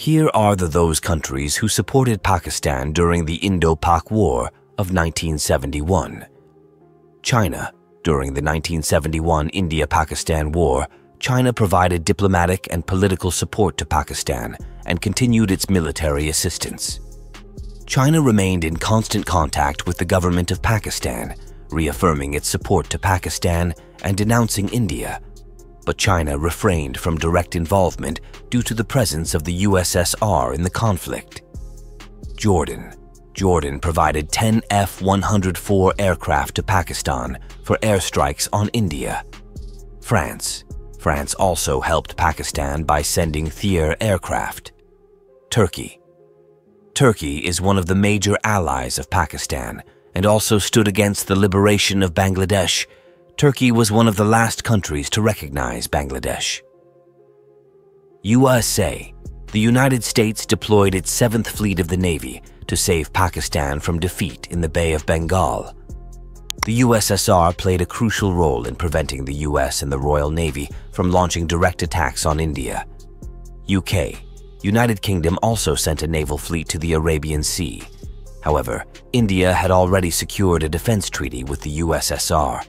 Here are the those countries who supported Pakistan during the Indo-Pak War of 1971. China. During the 1971 India-Pakistan War, China provided diplomatic and political support to Pakistan and continued its military assistance. China remained in constant contact with the government of Pakistan, reaffirming its support to Pakistan and denouncing India. But China refrained from direct involvement due to the presence of the USSR in the conflict. Jordan. Jordan provided 10 F-104 aircraft to Pakistan for airstrikes on India. France. France also helped Pakistan by sending Thier aircraft. Turkey. Turkey is one of the major allies of Pakistan and also stood against the liberation of Bangladesh. Turkey was one of the last countries to recognize Bangladesh. USA. The United States deployed its 7th Fleet of the Navy to save Pakistan from defeat in the Bay of Bengal. The USSR played a crucial role in preventing the US and the Royal Navy from launching direct attacks on India. UK. United Kingdom also sent a naval fleet to the Arabian Sea. However, India had already secured a defense treaty with the USSR.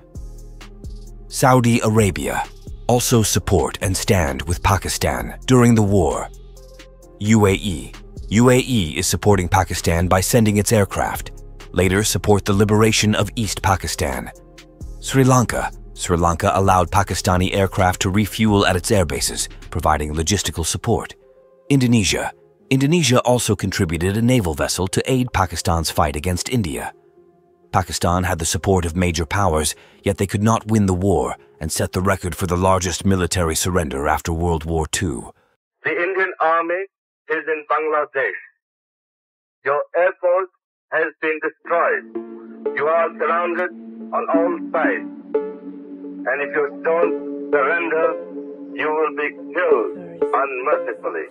Saudi Arabia also support and stand with Pakistan during the war. UAE UAE is supporting Pakistan by sending its aircraft. Later support the liberation of East Pakistan. Sri Lanka Sri Lanka allowed Pakistani aircraft to refuel at its airbases, providing logistical support. Indonesia Indonesia also contributed a naval vessel to aid Pakistan's fight against India. Pakistan had the support of major powers, yet they could not win the war and set the record for the largest military surrender after World War II. The Indian Army is in Bangladesh. Your air force has been destroyed. You are surrounded on all sides. And if you don't surrender, you will be killed unmercifully.